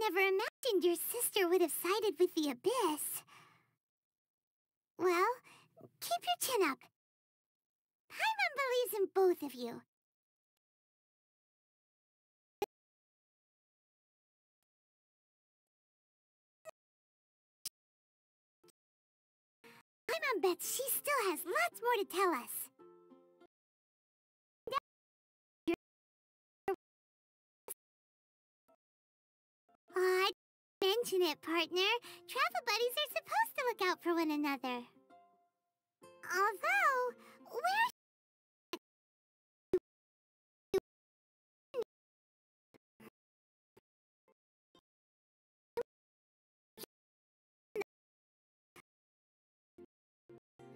never imagined your sister would have sided with the Abyss. Well, keep your chin up. Paimon believes in both of you. Paimon bets she still has lots more to tell us. I mention it, partner. Travel buddies are supposed to look out for one another. Although, where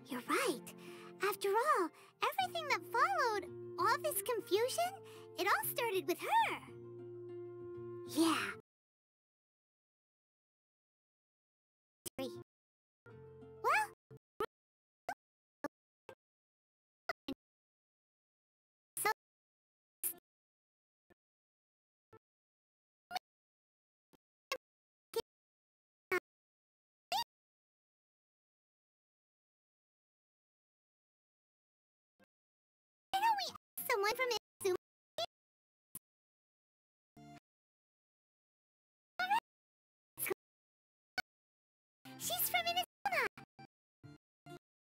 You're right. After all, everything that followed, all this confusion, it all started with her. Yeah. Someone from Izuma? She's from Inazuma.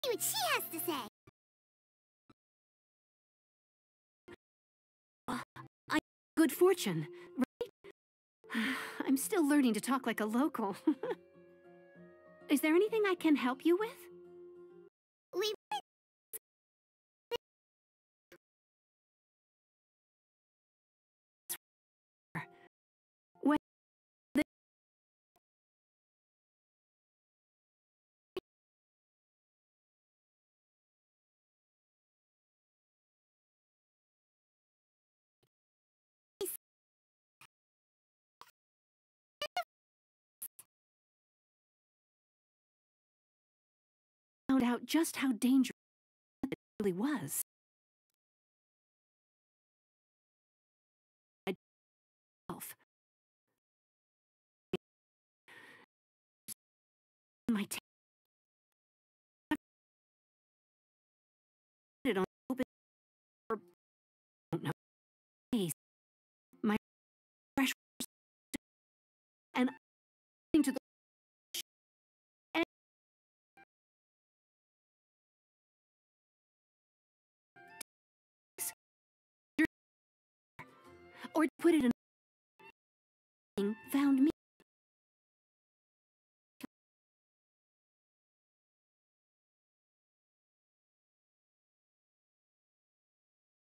See what she has to say. Uh, good fortune, right? I'm still learning to talk like a local. Is there anything I can help you with? Just how dangerous it really was. Or to put it in found me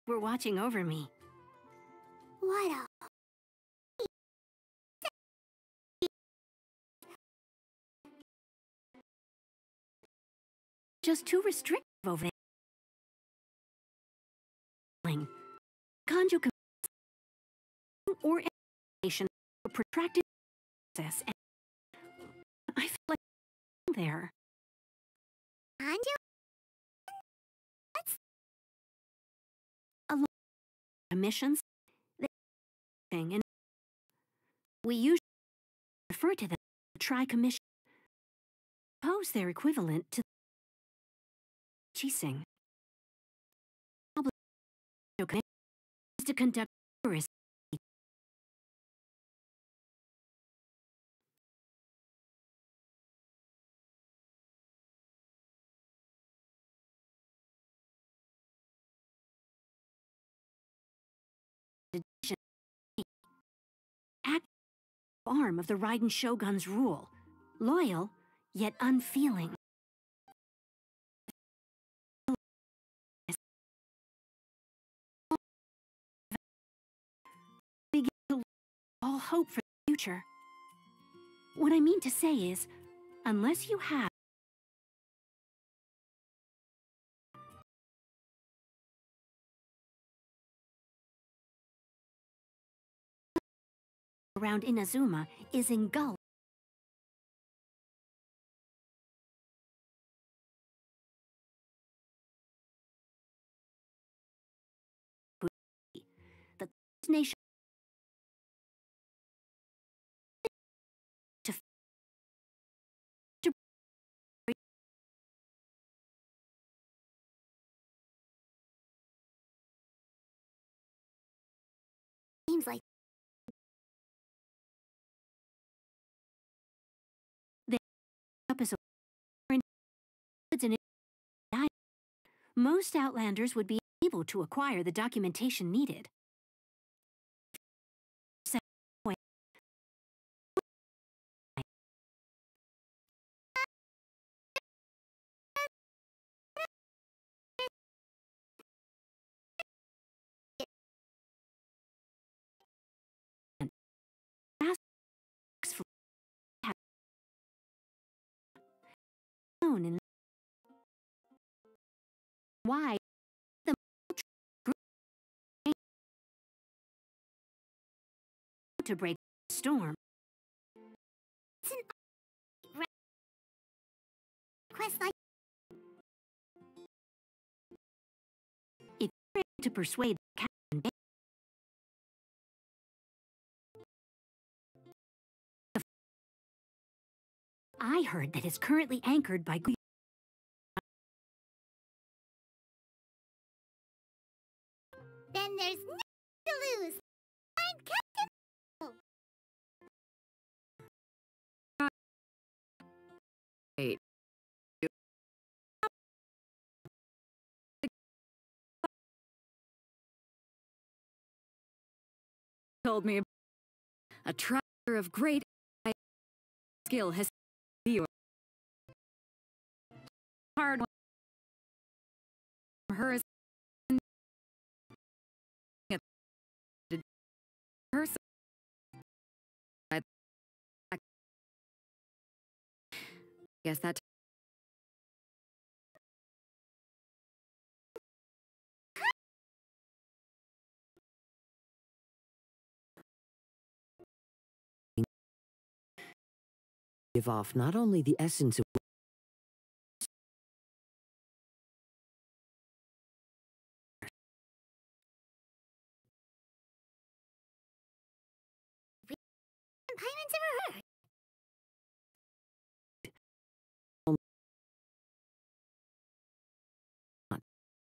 were watching over me. what a Just too restrictive over there. Conjugate or information for protracted process and I feel like there. Anju? Emissions they thing and we usually refer to them as tri-commission. Suppose they're equivalent to. Obligation is to conduct tourist arm of the Raiden Shogun's rule, loyal yet unfeeling. All hope for the future. What I mean to say is, unless you have around Inazuma is engulfed. The nation seems like Up as a most Outlanders would be able to acquire the documentation needed. Known in why the to break the storm. request like It's to persuade the Captain I heard that it's currently anchored by Gu- then there's nothing to lose. I'm Captain. told me a tracker of great skill has you hard one. Her her I guess that give off not only the essence of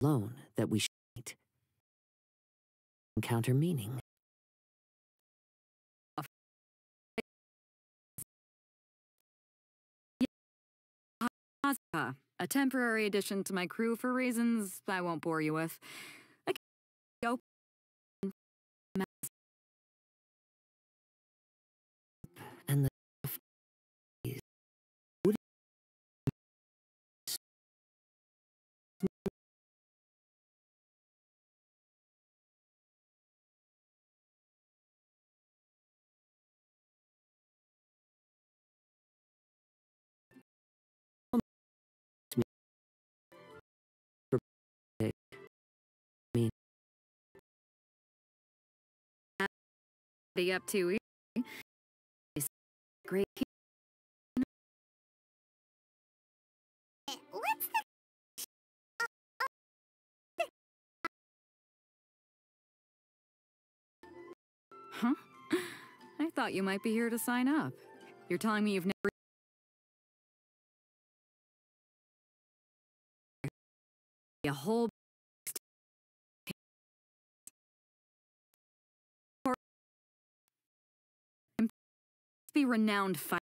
alone that we should encounter meaning. A temporary addition to my crew for reasons I won't bore you with. Up to is great. What's the Huh? I thought you might be here to sign up. You're telling me you've never. A whole. Be renowned fighters.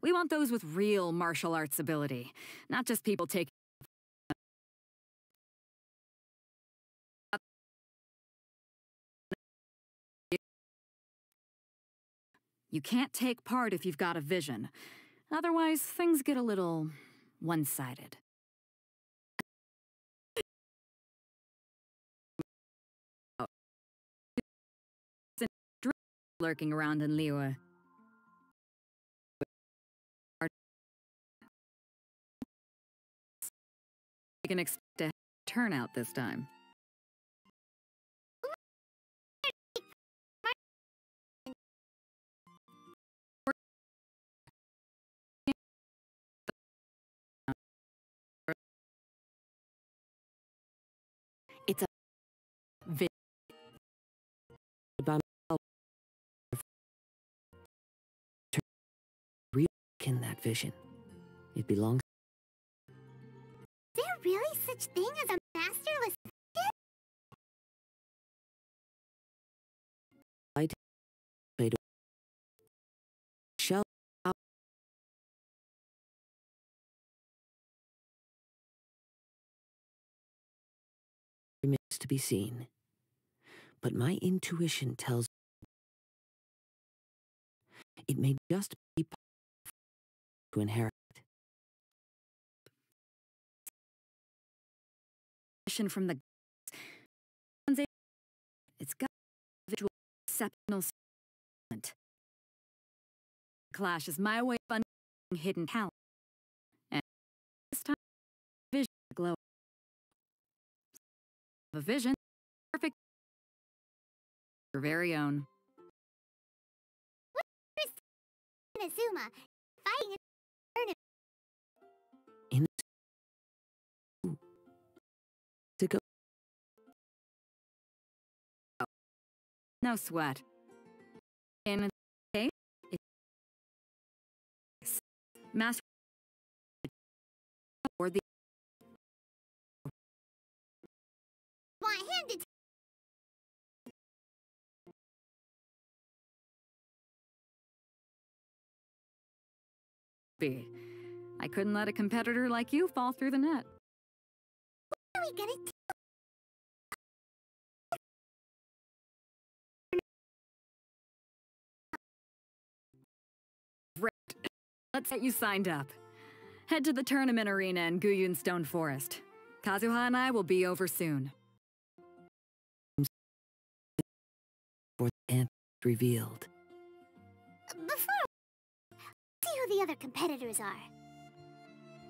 We want those with real martial arts ability, not just people taking. You can't take part if you've got a vision. Otherwise, things get a little one sided. Lurking around in Liyue. You can expect a turnout this time. It's a vi- by real in that vision. It belongs such thing as a masterless I fade Shall remains to be seen. But my intuition tells me it may just be possible to inherit. From the it's got visual exceptional talent. Clash is my way of unlocking hidden talent. And this time, vision glow. A vision, perfect. Your very own. Inazuma, fighting to go No sweat. In the case, it's master or the want him to be. I couldn't let a competitor like you fall through the net. What are we gonna do? Let's get you signed up. Head to the tournament arena in Guyun Stone Forest. Kazuha and I will be over soon. for the answer revealed. Before see who the other competitors are.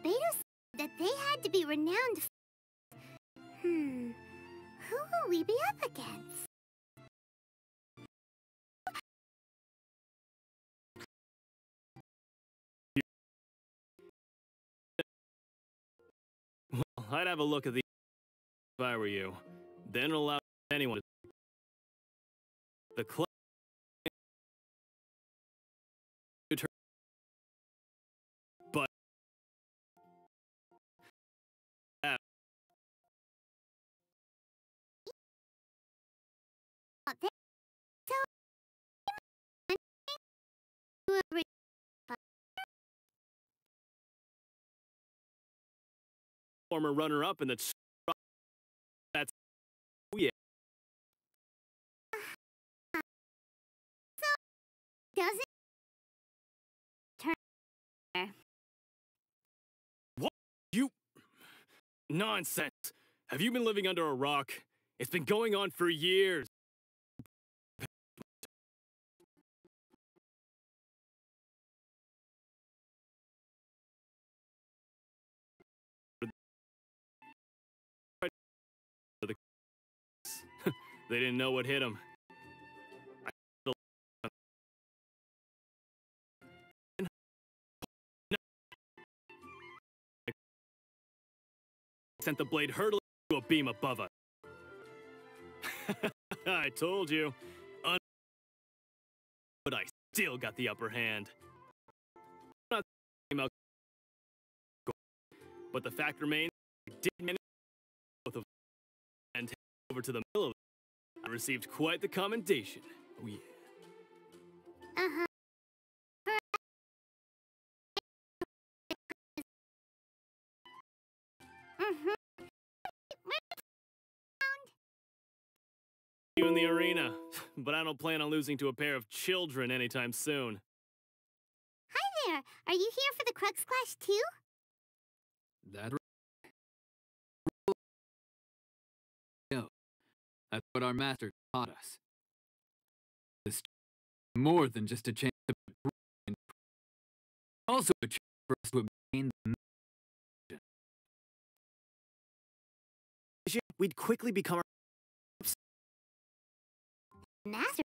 Beidou said that they had to be renowned. f- Hmm. Who will we be up against? I'd have a look at the if I were you. Then allow anyone to. The club. But. Former runner-up in the. That's. Oh yeah. Does it? Turn What you. Nonsense. Have you been living under a rock? It's been going on for years. They didn't know what hit them. Sent the blade hurtling to a beam above us. I told you. Un- but I still got the upper hand. But the fact remains, I did manage both of and over to the middle. Of it. I received quite the commendation. Oh yeah. Uh-huh. You in the arena, but I don't plan on losing to a pair of children anytime soon. Hi there. Are you here for the Crux Clash too? That That's what our master taught us. This is more than just a chance to and also a chance for us to obtain the We'd quickly become our Master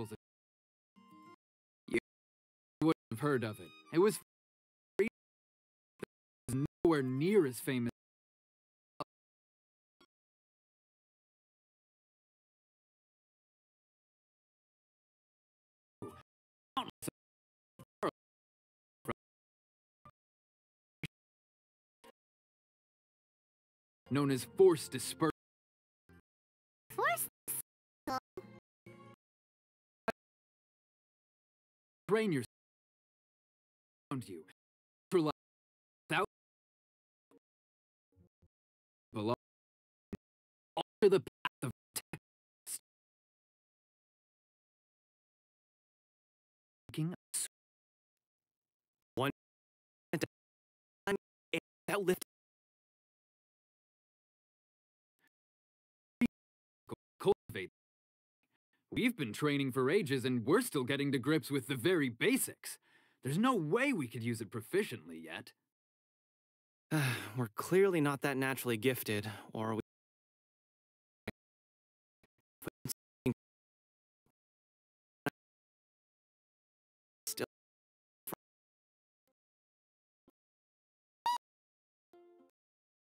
gospel to you wouldn't have heard of it. It was nowhere near as famous. known as Force dispersion. Train yourself around you for like without belong alter the path of text. Of That lift cultivate. We've been training for ages and we're still getting to grips with the very basics. There's no way we could use it proficiently yet. We're clearly not that naturally gifted, or we.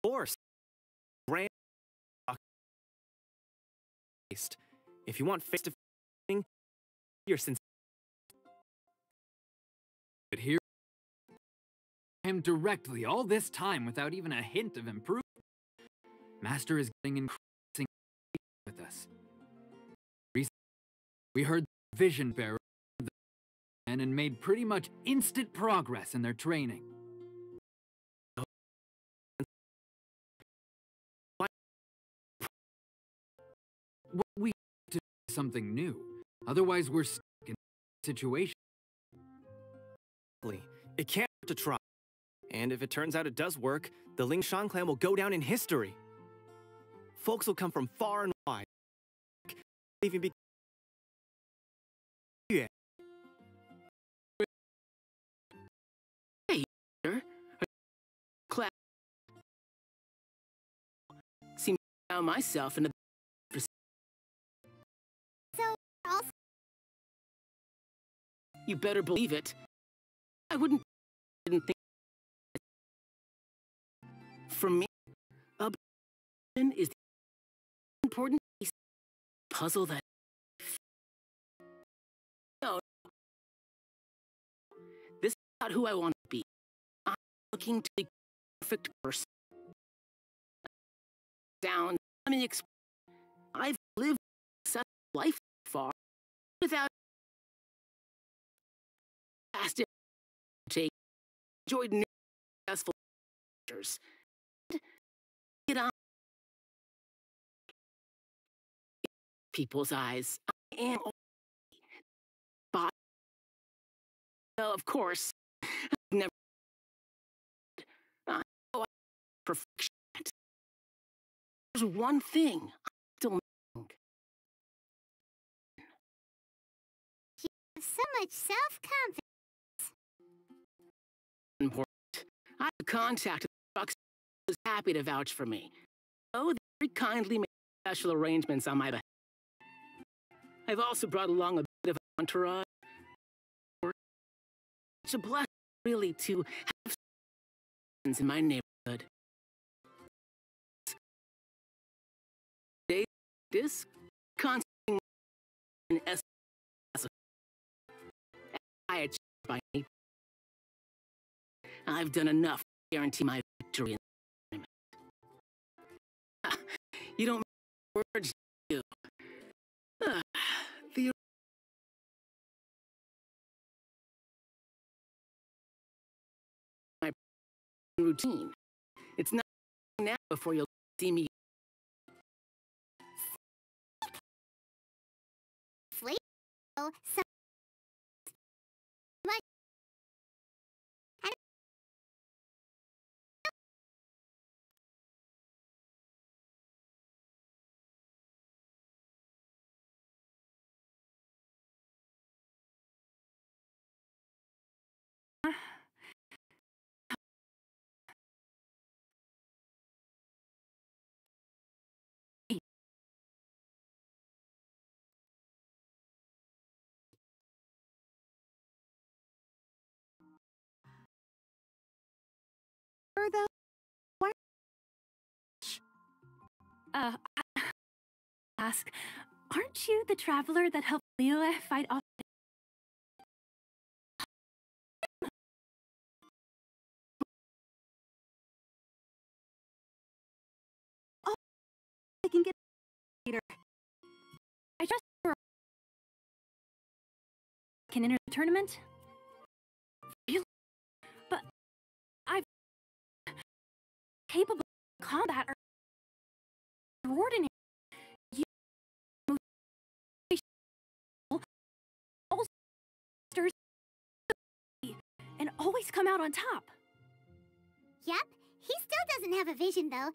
Force. Grand. If you want face to face, you're sincere. But here, him directly all this time without even a hint of improvement. Master is getting increasing with us. Recently, we heard the vision bearer and made pretty much instant progress in their training. What we to do something new. Otherwise, we're stuck in situation. It can't hurt to try. And if it turns out it does work, the Ling Shan clan will go down in history. Folks will come from far and wide. Even be class. Seem found myself in a You better believe it. I wouldn't didn't think for me, a is the important piece puzzle that no this is not who I want to be. I'm looking to be the perfect person. Down, me explain. I've lived a successful life far without past take enjoyed successful adventures. Get on people's eyes. I am but well, of course, I've never oh, I know perfection. There's one thing I'm still missing. so much self-confidence. I contacted Fox was happy to vouch for me. Oh, they very kindly made special arrangements on my behalf. I've also brought along a bit of an entourage. It's a blessing, really, to have friends in my neighborhood. This constantly an S I I've done enough to guarantee my victory in the tournament. You don't make words, do you? My routine. It's not now before you'll see me. Sleep. Uh, ask, aren't you the traveler that helped Liyue fight off? Oh, I can get later. I her. Can enter the tournament. But I've capable combat or ordinary. You and always come out on top. Yep, he still doesn't have a vision, though.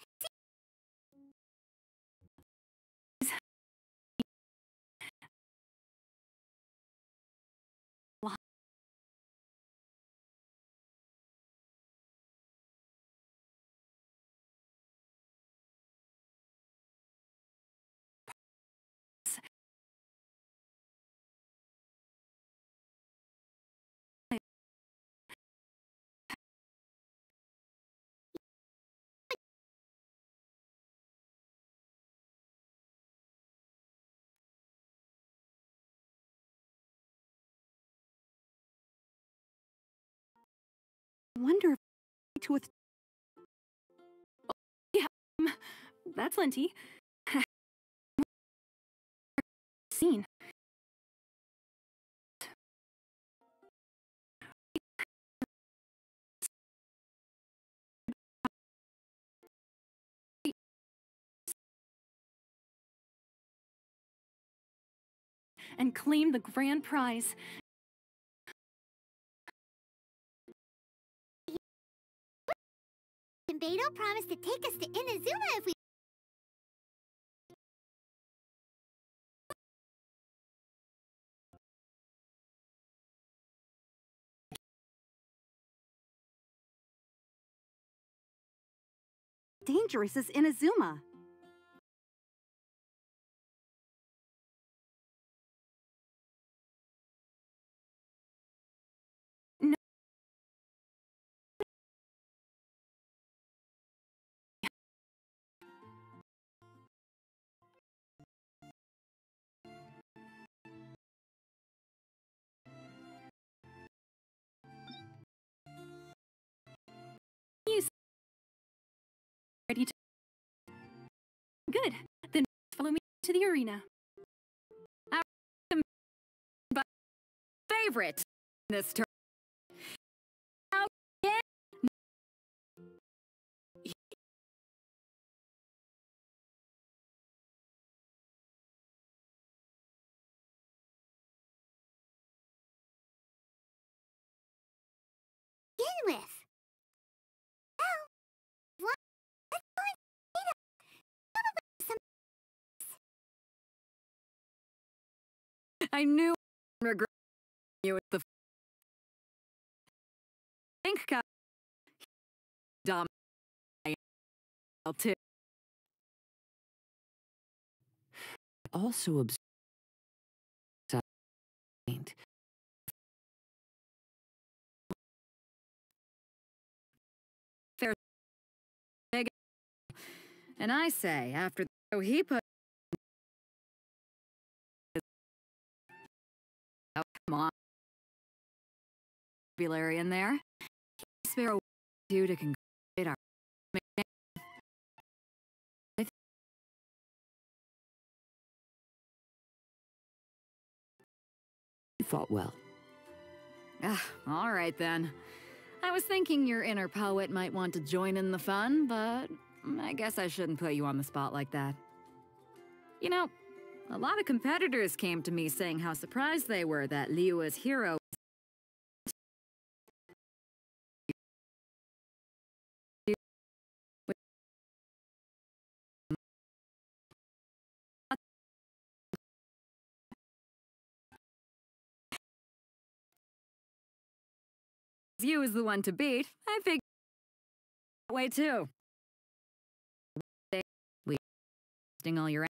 Wonder if with oh, yeah, um, that's plenty. Scene. And claim the grand prize. Beidou promised to take us to Inazuma if we Dangerous as Inazuma. Good. Then follow me to the arena. Favorite in this turn. I knew I regret you with the think Ka- dumb I am too. Also observed. And I say, after the he put Vocabulary in there. Spare a you to congratulate our You fought well. Ah, all right then. I was thinking your inner poet might want to join in the fun, but I guess I shouldn't put you on the spot like that. You know, a lot of competitors came to me saying how surprised they were that Liyue's hero you is the one to beat. I figured that way too. We wasting all your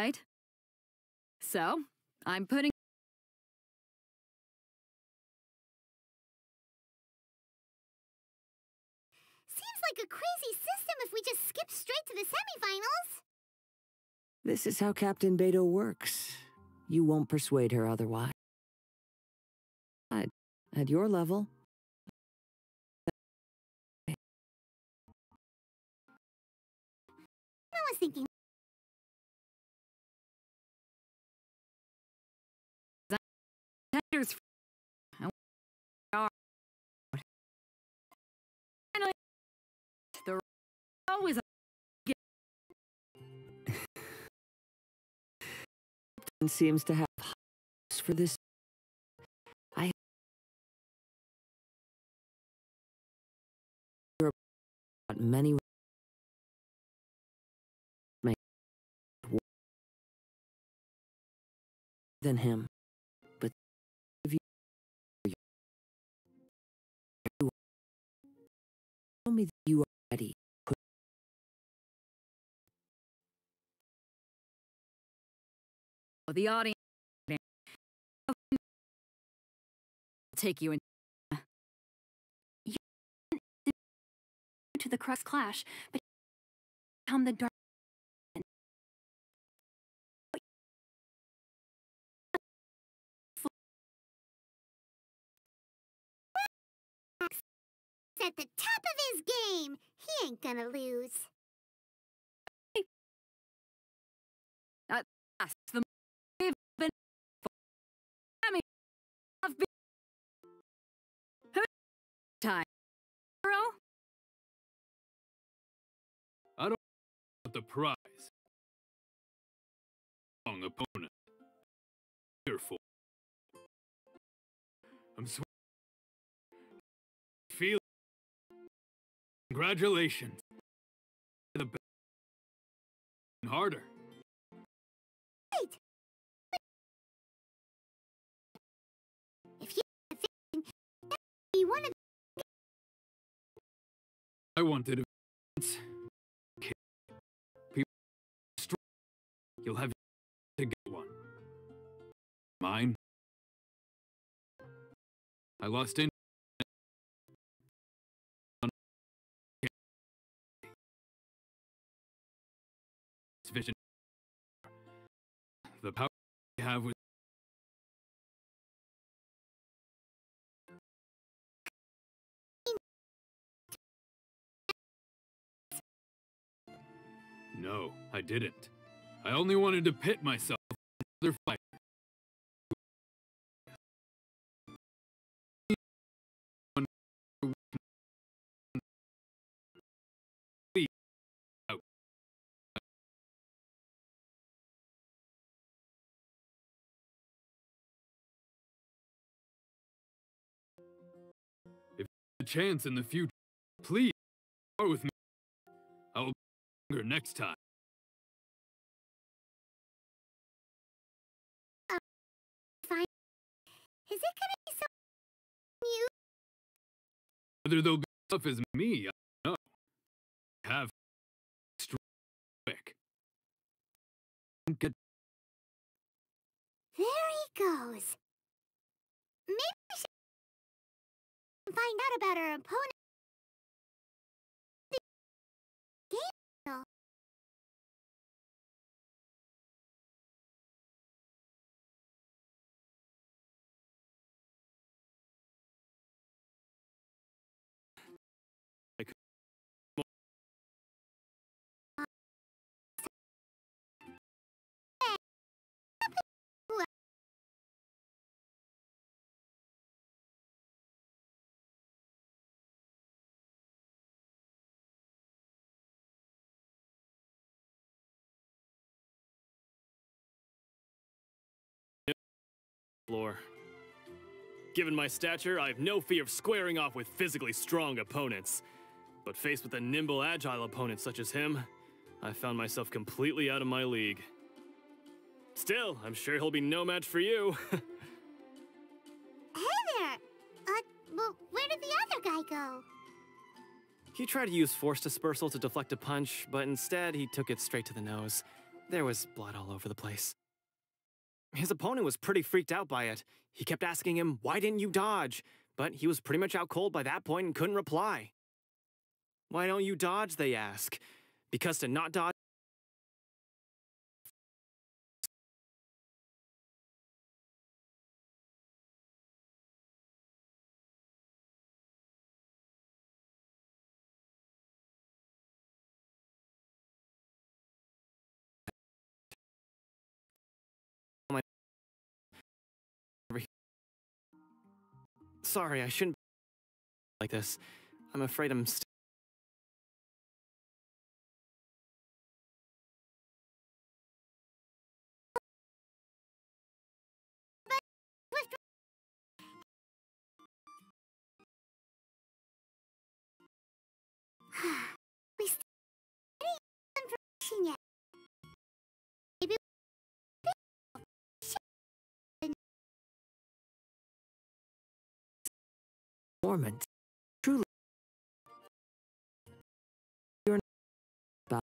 right? So, I'm putting Seems like a crazy system if we just skip straight to the semifinals. This is how Captain Beidou works. You won't persuade her otherwise. At your level, I was thinking. Seems to have hopes for this. I many than him, the audience. Take you in. to the crux clash, but become the dark. at the top of his game. He ain't gonna lose. Want the prize. Wrong opponent. Fearful. I'm sweating. Feel. Congratulations. The best. Harder. If you think be one of I wanted a You'll have to get one. Mine. I lost in. Vision. The power I have with No, I didn't. I only wanted to pit myself in another fight. If a chance in the future, please start with me. I will be next time. It gonna be so you? Whether they'll be tough as me, I don't know. Have quick. Get There he goes. Maybe we should find out about our opponent. Game. floor. Given my stature, I have no fear of squaring off with physically strong opponents. But faced with a nimble, agile opponent such as him, I found myself completely out of my league. Still, I'm sure he'll be no match for you. Hey there. Uh, well, where did the other guy go? he tried to use force dispersal to deflect a punch, but instead he took it straight to the nose. There was blood all over the place. His opponent was pretty freaked out by it. He kept asking him, Why didn't you dodge? But he was pretty much out cold by that point and couldn't reply. Why don't you dodge? They ask. Because to not dodge sorry, I shouldn't like this. I'm afraid I'm st- Performance. Truly. You're not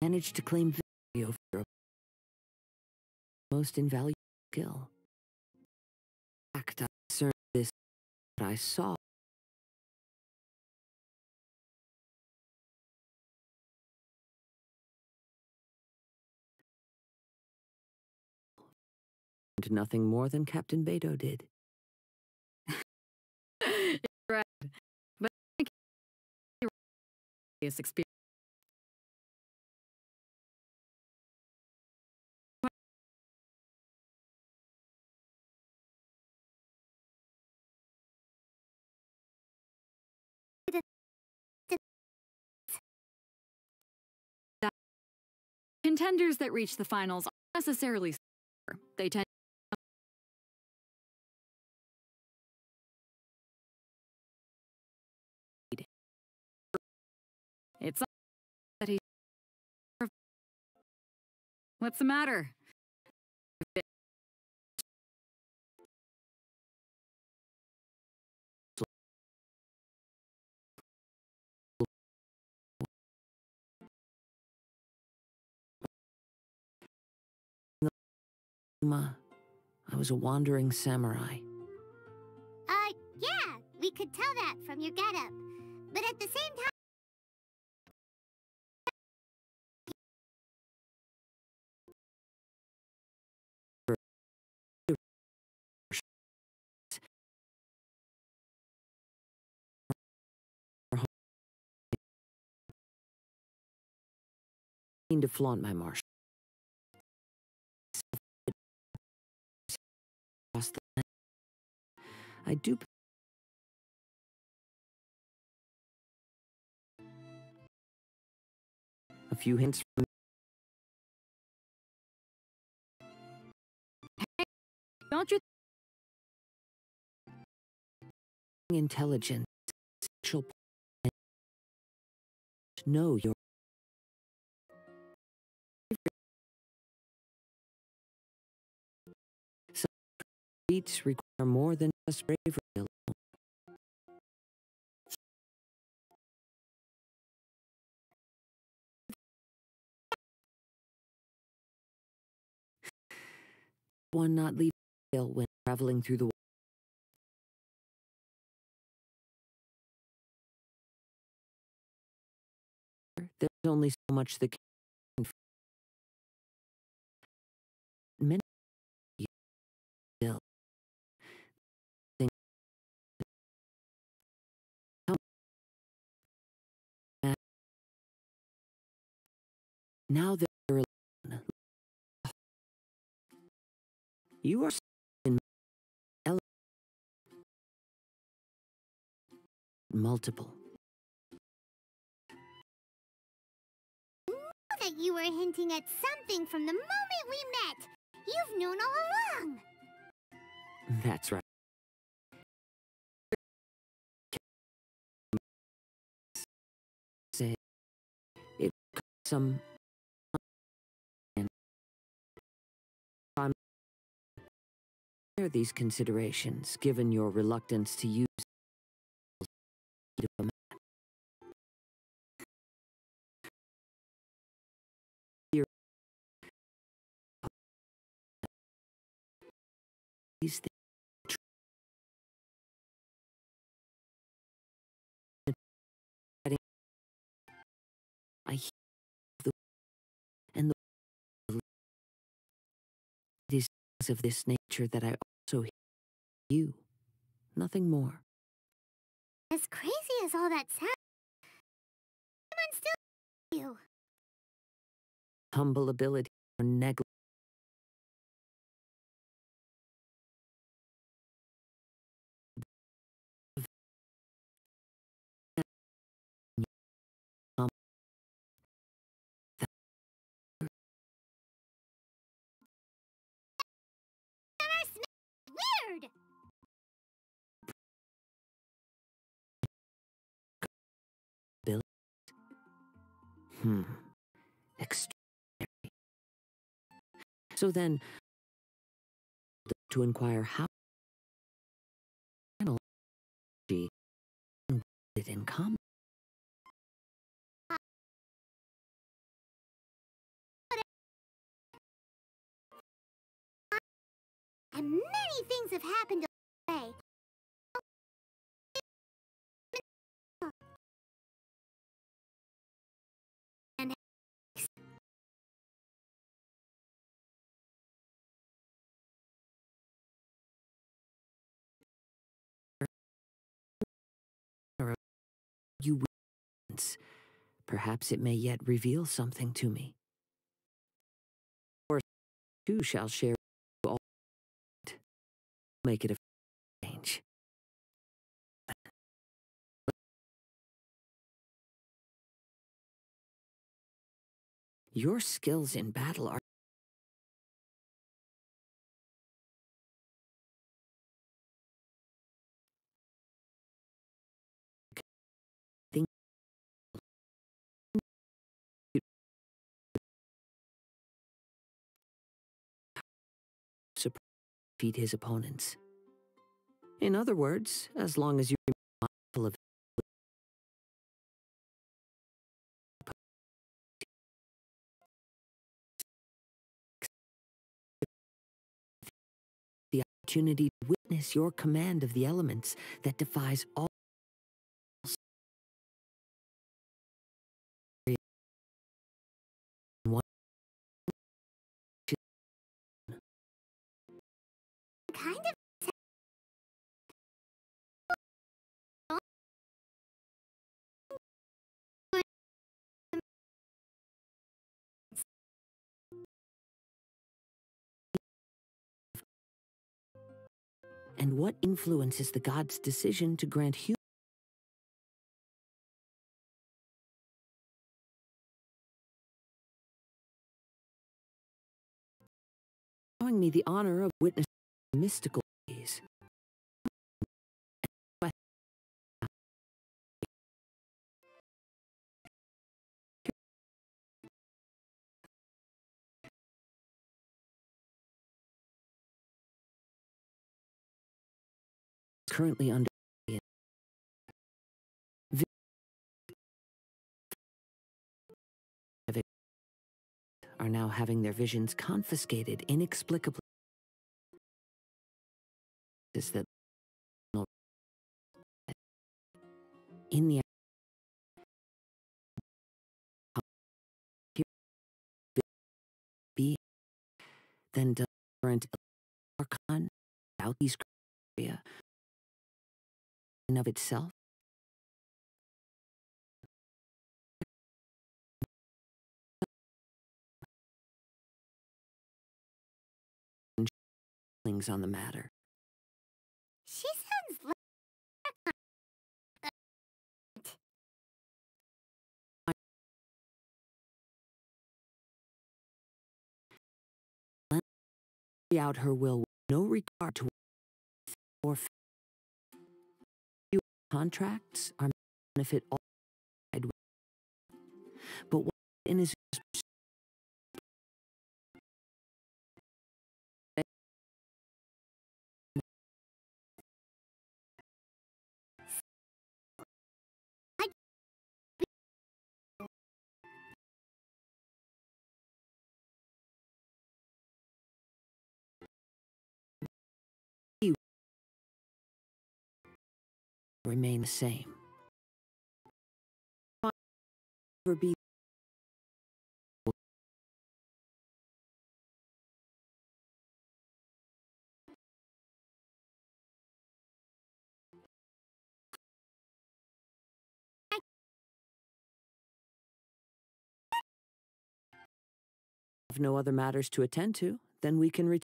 managed to claim over your most invaluable skill. In fact, I discerned this that I saw nothing more than Captain Beidou did. right. But experience. Contenders that reach the finals aren't necessarily. They tend that he. What's the matter? Ma, I was a wandering samurai. Uh, yeah, we could tell that from your getup. But at the same time, to flaunt my martial. Across the land. I do. A few hints from Don't you intelligence. Know your feats require more than just bravery alone. One not leave jail when traveling through the water. There's only so much that now that you're alone you are in multiple that you were hinting at something from the moment we met. You've known all along. that's right say it some share these considerations given your reluctance to use of this nature that I also hear you, nothing more. As crazy as all that sounds, I'm still you. Humble ability or neglect Hmm. Extraordinary. So then, to inquire how she did in common. And many things have happened along Perhaps it may yet reveal something to me. Or two shall share all. Make it a change. Your skills in battle are defeat his opponents. In other words, as long as you remain mindful of the opportunity to witness your command of the elements that defies all kind of and what influences the god's decision to grant human allowing me the honor of witnessing mystical ways. Currently under are now having their visions confiscated inexplicably that in the be then current archon out these criteria in of itself. On the matter out her will with no regard to or contracts are benefit all but what in his remain the same. Never be no other matters to attend to, then we can return.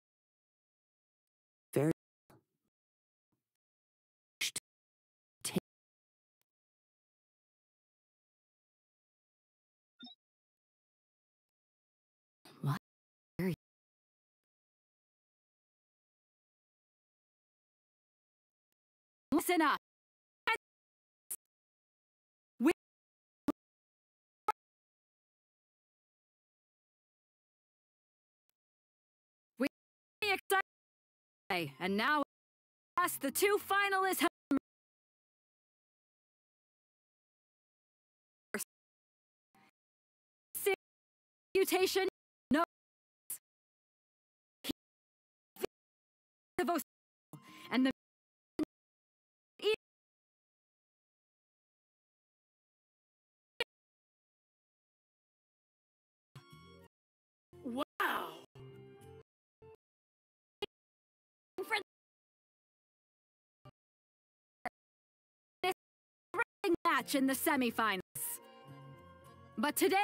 Listen up. excited, and now ask the two finalists. Mutation, no. Match in the semifinals. But today,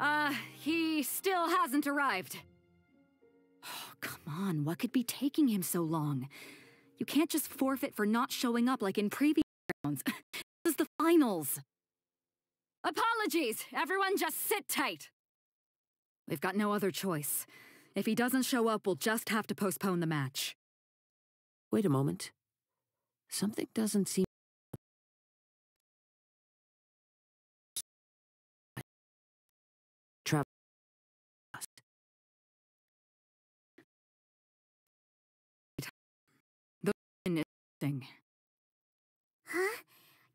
uh, he still hasn't arrived. Oh, come on, what could be taking him so long? You can't just forfeit for not showing up like in previous rounds. this is the finals. Apologies! Everyone just sit tight! We've got no other choice. If he doesn't show up, we'll just have to postpone the match. Wait a moment. Something doesn't seem. Travel. Thing. Huh?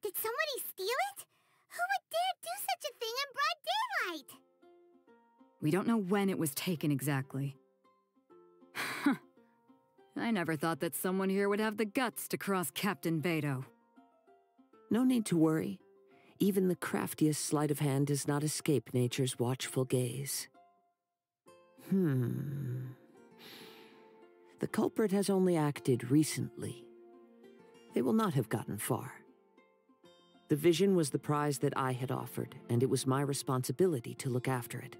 Did somebody steal it? Who would dare do such a thing in broad daylight? We don't know when it was taken exactly. I never thought that someone here would have the guts to cross Captain Beidou. No need to worry. Even the craftiest sleight of hand does not escape nature's watchful gaze. Hmm. The culprit has only acted recently. They will not have gotten far. The vision was the prize that I had offered, and it was my responsibility to look after it.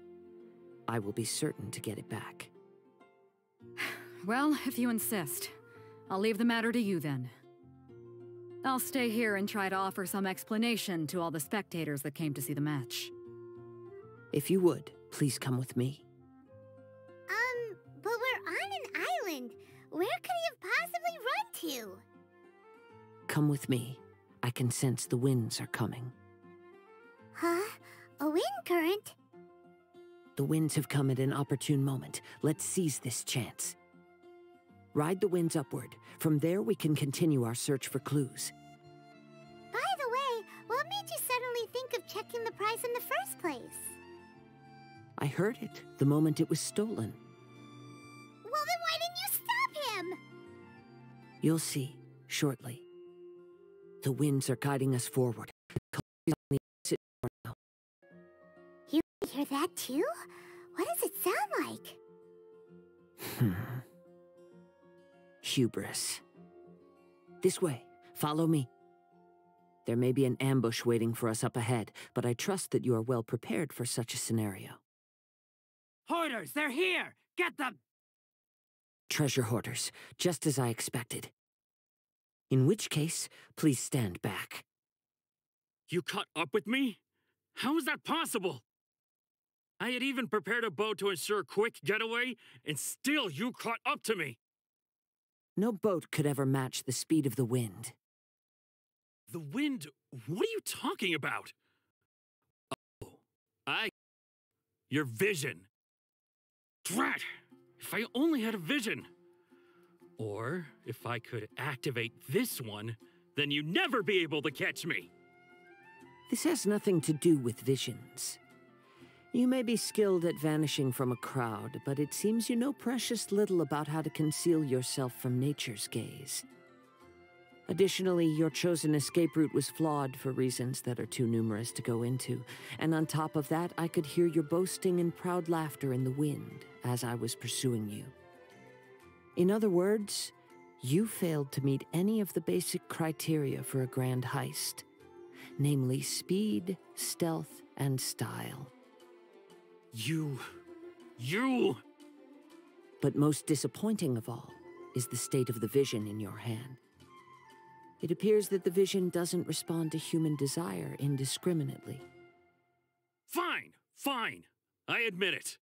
I will be certain to get it back. Well, if you insist. I'll leave the matter to you then. I'll stay here and try to offer some explanation to all the spectators that came to see the match. If you would, please come with me. Um, but we're on an island. Where could he have possibly run to? Come with me. I can sense the winds are coming. Huh? A wind current? The winds have come at an opportune moment. Let's seize this chance. Ride the winds upward. From there, we can continue our search for clues. By the way, what made you suddenly think of checking the prize in the first place? I heard it the moment it was stolen. Well, then why didn't you stop him? You'll see shortly. The winds are guiding us forward. Hear that too? What does it sound like? Hmm. Hubris. This way. Follow me. There may be an ambush waiting for us up ahead, but I trust that you are well prepared for such a scenario. Hoarders, they're here! Get them! Treasure hoarders, just as I expected. In which case, please stand back. You caught up with me? How is that possible? I had even prepared a boat to ensure a quick getaway, and still you caught up to me. No boat could ever match the speed of the wind. The wind? What are you talking about? Oh, I. Your vision. Drat! If I only had a vision. Or if I could activate this one, then you'd never be able to catch me. This has nothing to do with visions. You may be skilled at vanishing from a crowd, but it seems you know precious little about how to conceal yourself from nature's gaze. Additionally, your chosen escape route was flawed for reasons that are too numerous to go into, and on top of that, I could hear your boasting and proud laughter in the wind as I was pursuing you. In other words, you failed to meet any of the basic criteria for a grand heist, namely speed, stealth, and style. You. You. But most disappointing of all is the state of the vision in your hand. It appears that the vision doesn't respond to human desire indiscriminately. Fine, fine. I admit it.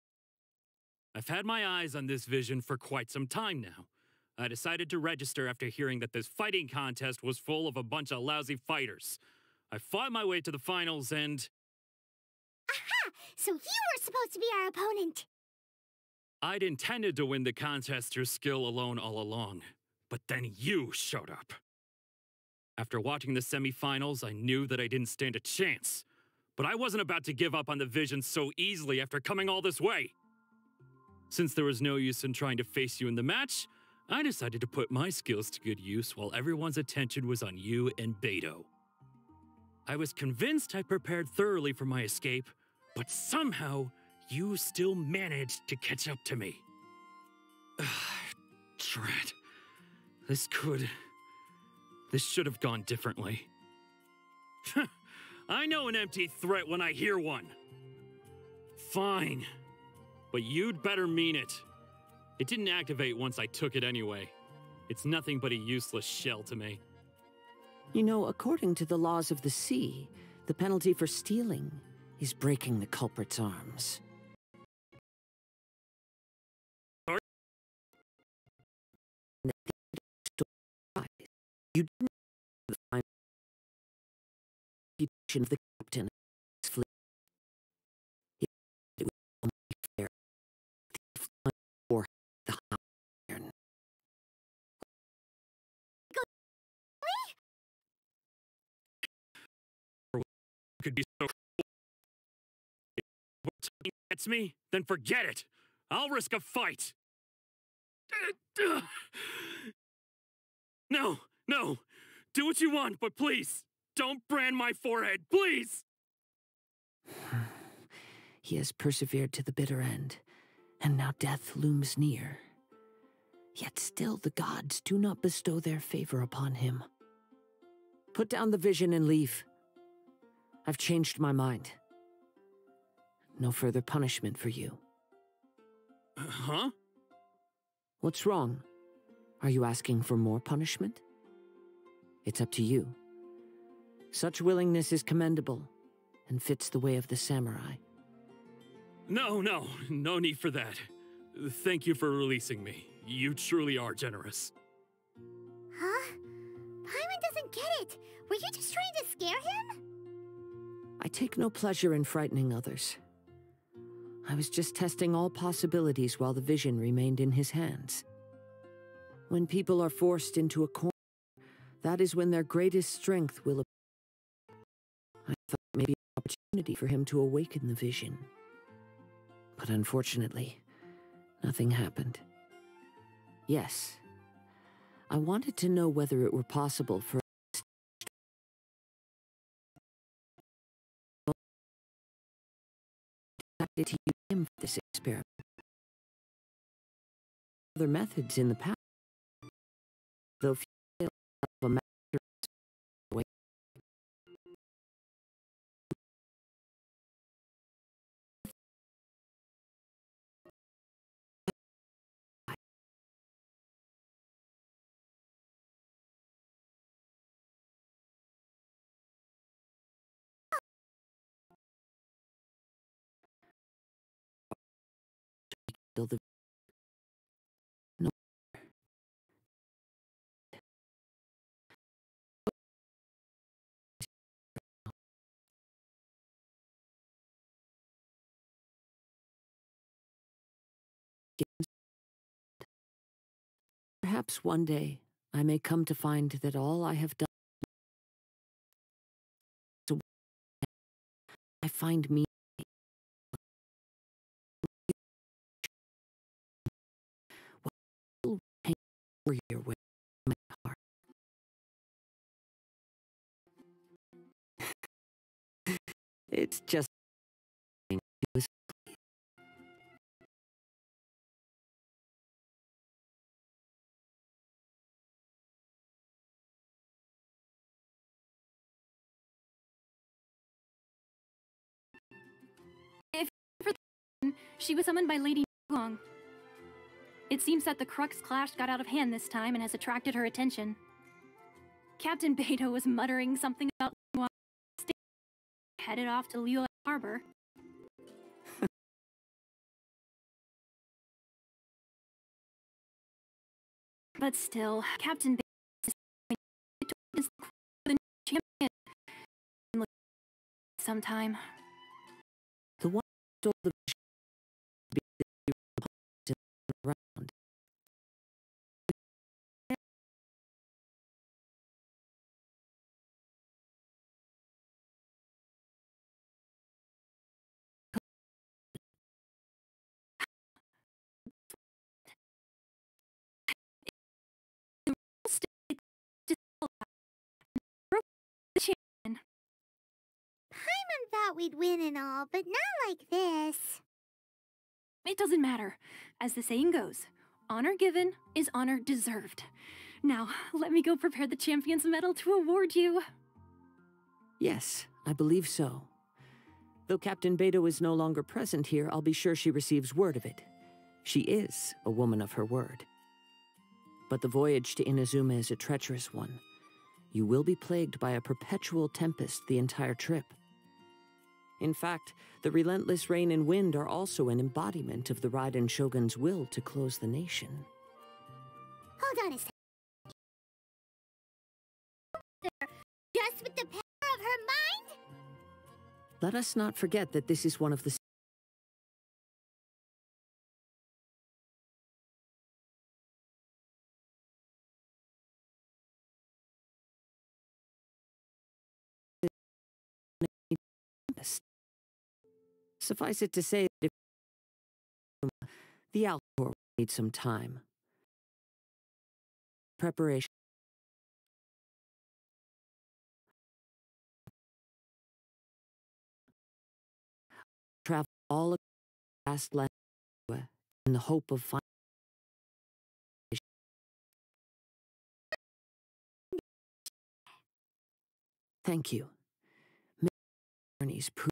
I've had my eyes on this vision for quite some time now. I decided to register after hearing that this fighting contest was full of a bunch of lousy fighters. I fought my way to the finals and. Yeah, so you were supposed to be our opponent. I'd intended to win the contest through skill alone all along, but then you showed up. After watching the semifinals, I knew that I didn't stand a chance. But I wasn't about to give up on the vision so easily after coming all this way. Since there was no use in trying to face you in the match, I decided to put my skills to good use while everyone's attention was on you and Beidou. I was convinced I prepared thoroughly for my escape, but somehow you still managed to catch up to me. Drat. This could. This should have gone differently. I know an empty threat when I hear one. Fine. But you'd better mean it. It didn't activate once I took it anyway. It's nothing but a useless shell to me. You know, according to the laws of the sea, the penalty for stealing is breaking the culprit's arms. You didn't the of the could be so cruel. If gets me, then forget it. I'll risk a fight. No, no. Do what you want, but please, don't brand my forehead, please. He has persevered to the bitter end, and now death looms near. Yet still the gods do not bestow their favor upon him. Put down the vision and leave. I've changed my mind. No further punishment for you. Huh? What's wrong? Are you asking for more punishment? It's up to you. Such willingness is commendable and fits the way of the samurai. No, no, no need for that. Thank you for releasing me. You truly are generous. Huh? Paimon doesn't get it. Were you just trying to scare him? I take no pleasure in frightening others. I was just testing all possibilities while the vision remained in his hands. When people are forced into a corner, that is when their greatest strength will appear. I thought maybe an opportunity for him to awaken the vision. But unfortunately, nothing happened. Yes, I wanted to know whether it were possible for decided to use him for this experiment. Other methods in the past, though few of a The no Perhaps one day I may come to find that all I have done. I find me. Warrior with my heart. it's just She was summoned by Lady Long. It seems that the Crux clash got out of hand this time and has attracted her attention. Captain Beidou was muttering something about headed off to Liyue Harbor. but still, Captain Beidou is the champion sometime. The one stole the thought we'd win and all, but not like this. It doesn't matter. As the saying goes, honor given is honor deserved. Now, let me go prepare the champion's medal to award you. Yes, I believe so. Though Captain Beidou is no longer present here, I'll be sure she receives word of it. She is a woman of her word. But the voyage to Inazuma is a treacherous one. You will be plagued by a perpetual tempest the entire trip. In fact, the relentless rain and wind are also an embodiment of the Raiden Shogun's will to close the nation. Hold on a sec. Just with the power of her mind? Let us not forget that this is one of the Suffice it to say that if the Alcor will need some time. Preparation. Travel all across vast land in the hope of finding. Thank you. Many journeys prove